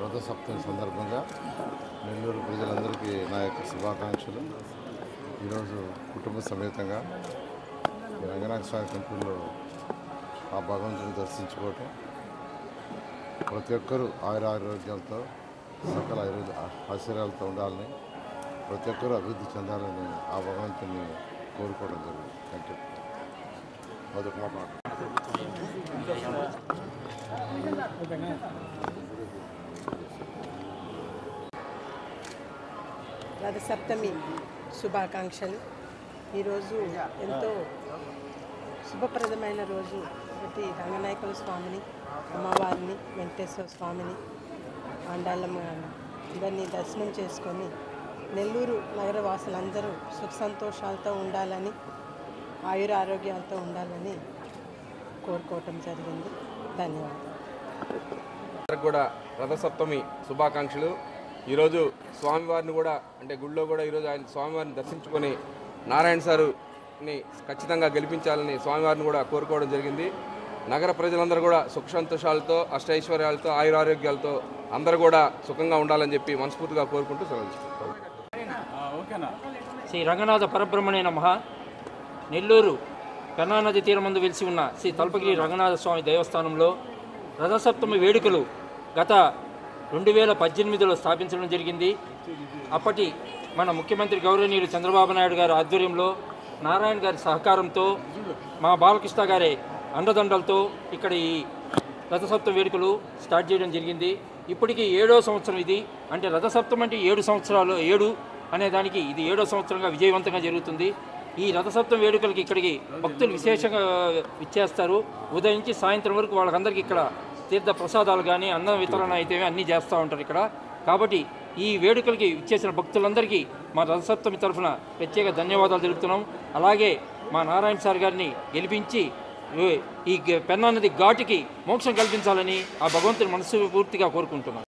రథసప్తమి సందర్భంగా నెల్లూరు ప్రజలందరికీ నా యొక్క శుభాకాంక్షలు. ఈరోజు కుటుంబ సమేతంగా రంగనాథ స్వామి టెంపుల్లో ఆ భగవంతుని దర్శించుకోవటం ప్రతి ఒక్కరూ ఆయుర ఆరోగ్యాలతో సకల ఆయుర్వేద ఉండాలని ప్రతి ఒక్కరూ అభివృద్ధి చెందాలని ఆ భగవంతుని కోరుకోవడం జరిగింది థ్యాంక్ యూ మొదటి మాట రథసప్తమి శుభాకాంక్షలు. ఈరోజు ఎంతో శుభప్రదమైన రోజు ఒకటి రంగనాయకుల స్వామిని అమ్మవారిని వెంకటేశ్వర స్వామిని ఆండాళ్ళమ్మ అందరినీ దర్శనం చేసుకొని నెల్లూరు నగర వాసులందరూ సుఖ సంతోషాలతో ఉండాలని ఆయుర ఆరోగ్యాలతో ఉండాలని కోరుకోవటం జరిగింది. ధన్యవాదాలు. అందరికి కూడా రథసప్తమి శుభాకాంక్షలు. ఈరోజు స్వామివారిని కూడా అంటే గుళ్ళో కూడా ఈరోజు ఆయన స్వామివారిని దర్శించుకొని నారాయణ సారుని ఖచ్చితంగా గెలిపించాలని స్వామివారిని కూడా కోరుకోవడం జరిగింది. నగర ప్రజలందరూ కూడా సుఖ సంతోషాలతో అష్టైశ్వర్యాలతో ఆయురారోగ్యాలతో అందరూ కూడా సుఖంగా ఉండాలని చెప్పి మనస్ఫూర్తిగా కోరుకుంటూ సెలవు శ్రీ రంగనాథ పరబ్రహ్మణే నమ. నెల్లూరు పెన్నా తీరమందు వెలిసి ఉన్న శ్రీ తల్పగిరి రంగనాథ స్వామి దేవస్థానంలో రథసప్తమి వేడుకలు గత రెండు వేల పద్దెనిమిదిలో స్థాపించడం జరిగింది. అప్పటి మన ముఖ్యమంత్రి గౌరవనీయులు చంద్రబాబు నాయుడు గారి ఆధ్వర్యంలో నారాయణ గారి సహకారంతో మా బాలకృష్ణ గారి అండదండలతో ఇక్కడ ఈ రథసప్తమి వేడుకలు స్టార్ట్ చేయడం జరిగింది. ఇప్పటికీ ఏడో సంవత్సరం ఇది. అంటే రథసప్తం అంటే ఏడు సంవత్సరాలు ఏడు అనే దానికి ఇది ఏడో సంవత్సరంగా విజయవంతంగా జరుగుతుంది. ఈ రథసప్తం వేడుకలకి ఇక్కడికి భక్తులు విశేషంగా ఇచ్చేస్తారు ఉదయం నుంచి సాయంత్రం వరకు వాళ్ళకందరికీ ఇక్కడ తీర్థ ప్రసాదాలు కానీ అన్న వితరణ అయితే అన్నీ చేస్తూ ఉంటారు ఇక్కడ. కాబట్టి ఈ వేడుకలకి ఇచ్చేసిన భక్తులందరికీ మా రథసప్తమి తరఫున ప్రత్యేక ధన్యవాదాలు తెలుపుతున్నాం. అలాగే మా నారాయణ సార్ గారిని గెలిపించి ఈ పెన్నా నది ఘాటుకి మోక్షం కల్పించాలని ఆ భగవంతుని మనస్సు పూర్తిగా కోరుకుంటున్నాం.